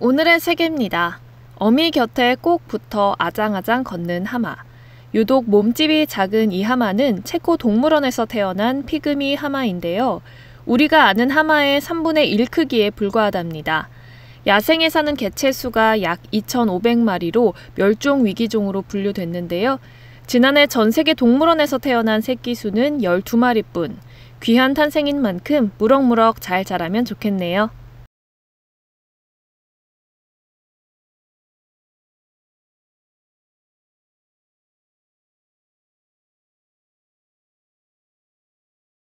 오늘의 세계입니다. 어미 곁에 꼭 붙어 아장아장 걷는 하마. 유독 몸집이 작은 이 하마는 체코 동물원에서 태어난 피그미 하마인데요. 우리가 아는 하마의 3분의 1 크기에 불과하답니다. 야생에 사는 개체 수가 약 2,500마리로 멸종 위기종으로 분류됐는데요. 지난해 전 세계 동물원에서 태어난 새끼 수는 12마리뿐. 귀한 탄생인 만큼 무럭무럭 잘 자라면 좋겠네요.